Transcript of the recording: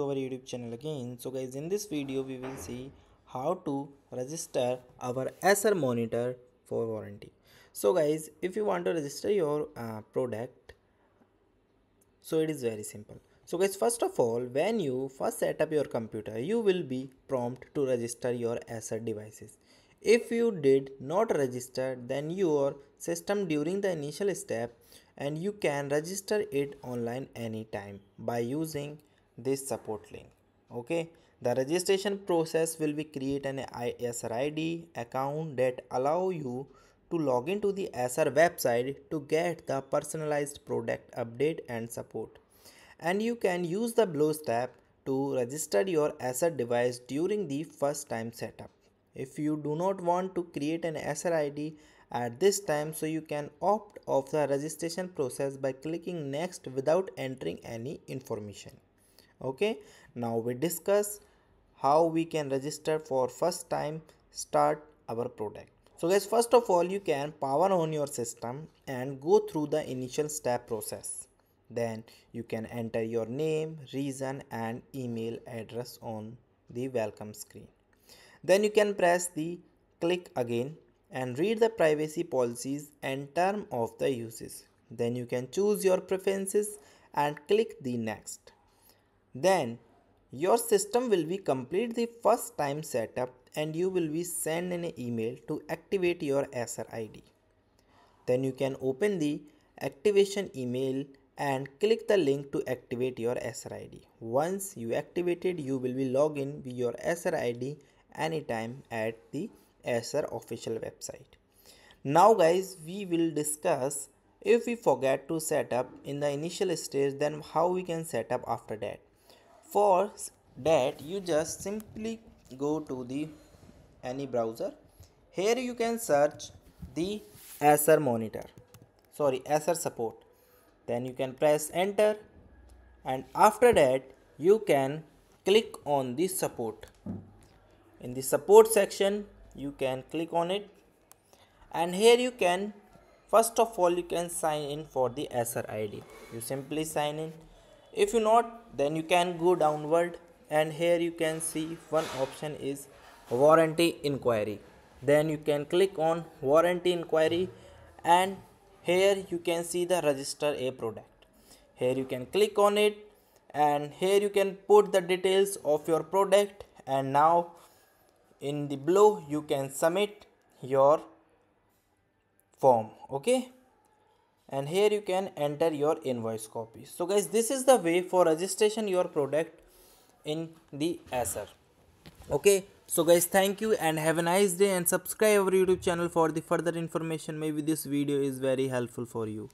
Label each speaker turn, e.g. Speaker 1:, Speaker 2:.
Speaker 1: our youtube channel again. So guys in this video we will see how to register our acer monitor for warranty. So guys if you want to register your uh, product so it is very simple. So guys first of all when you first set up your computer you will be prompt to register your acer devices. If you did not register then your system during the initial step and you can register it online anytime by using this support link. Okay? The registration process will be create an acer id account that allow you to log into the acer website to get the personalized product update and support. And you can use the below step to register your acer device during the first time setup. If you do not want to create an acer id at this time so you can opt off the registration process by clicking next without entering any information okay. Now we discuss how we can register for first time start our product. So guys first of all you can power on your system and go through the initial step process. Then you can enter your name reason and email address on the welcome screen. Then you can press the click again and read the privacy policies and term of the uses. Then you can choose your preferences and click the next then your system will be complete the first time setup and you will be sent an email to activate your Acer ID. Then you can open the activation email and click the link to activate your Acer ID. Once you activated, you will be log in with your Acer ID anytime at the Acer official website. Now guys, we will discuss if we forget to set up in the initial stage then how we can set up after that for that you just simply go to the any browser. Here you can search the acer monitor sorry acer support. Then you can press enter and after that you can click on the support. In the support section you can click on it and here you can first of all you can sign in for the acer id you simply sign in if you not then you can go downward and here you can see one option is warranty inquiry. Then you can click on warranty inquiry and here you can see the register a product. Here you can click on it and here you can put the details of your product and now in the below you can submit your form okay and here you can enter your invoice copy. So guys this is the way for registration your product in the acer okay? So guys thank you and have a nice day and subscribe our youtube channel for the further information. Maybe this video is very helpful for you